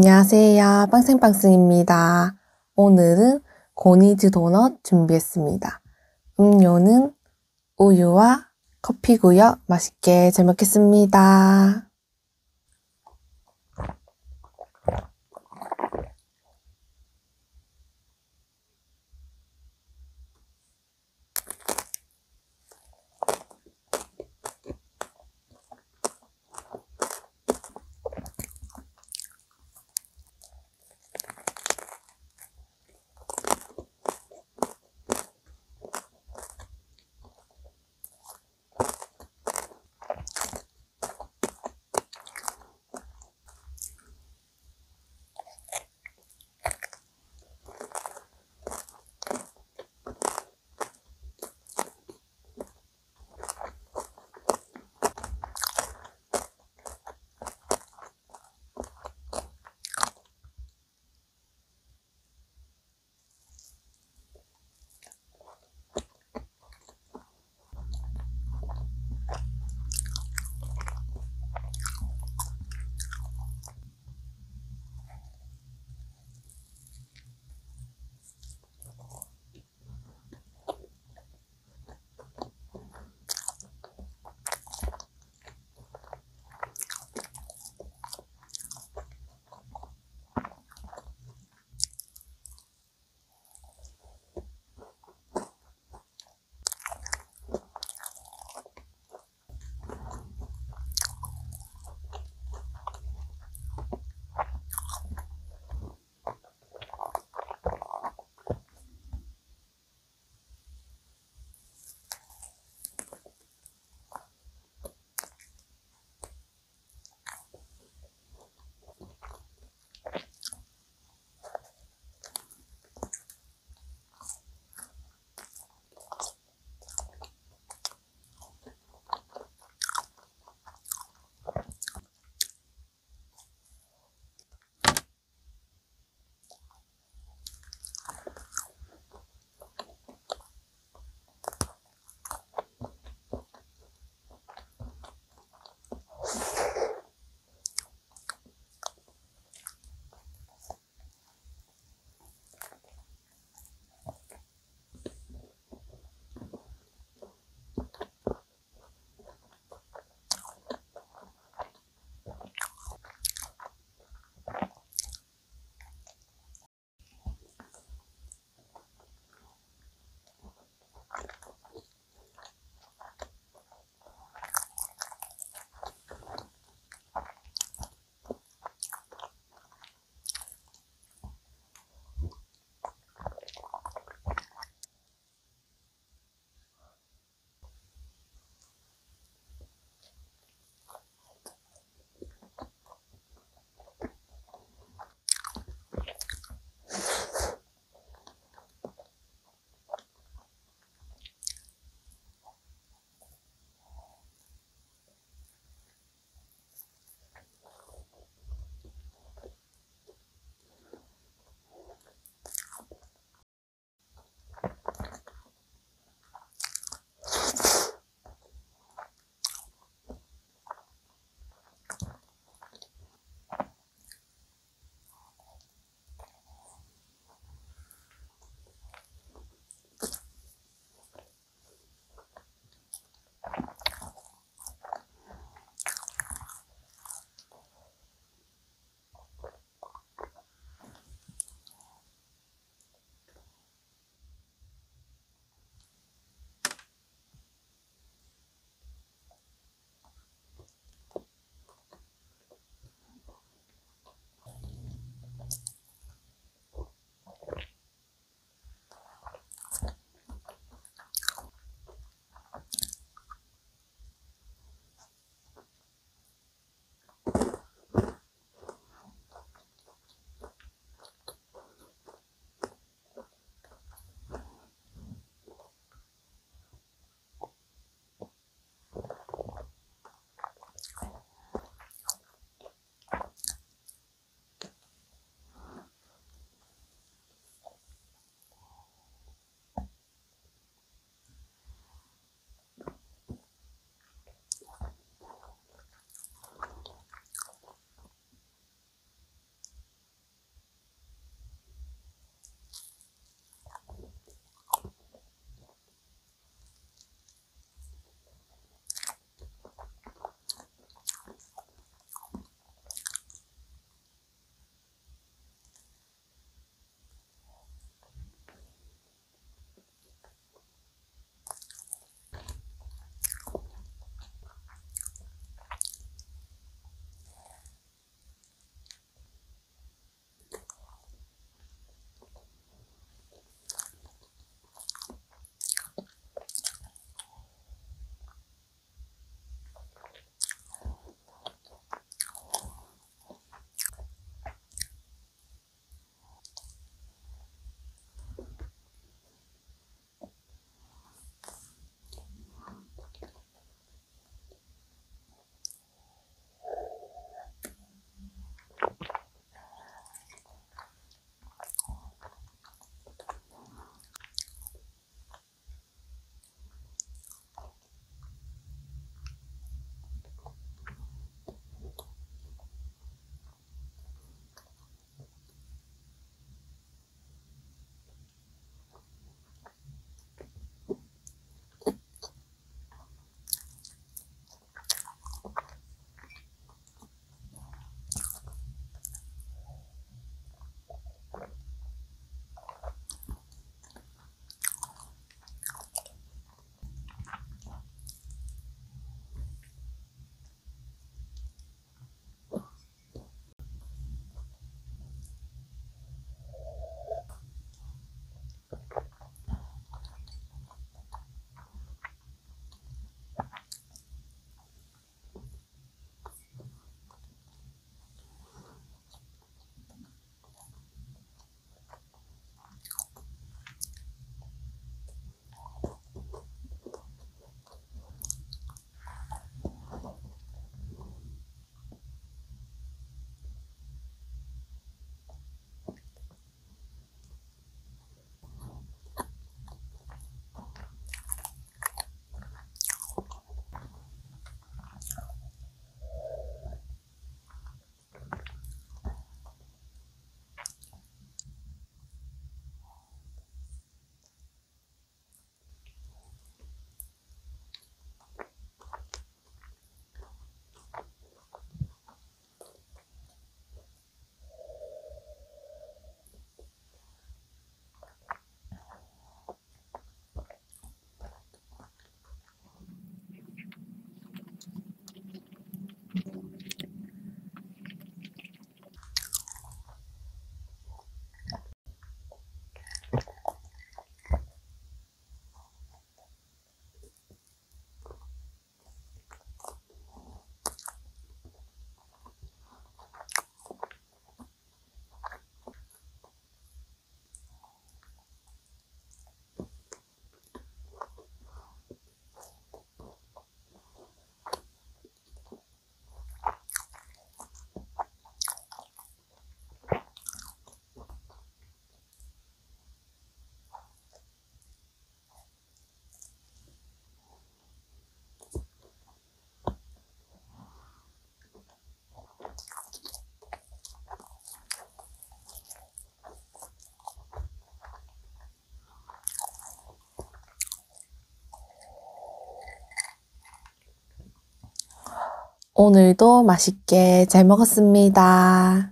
안녕하세요. 빵생빵생입니다. 오늘은 고니즈 도넛 준비했습니다. 음료는 우유와 커피고요. 맛있게 잘 먹겠습니다. 오늘도 맛있게 잘 먹었습니다.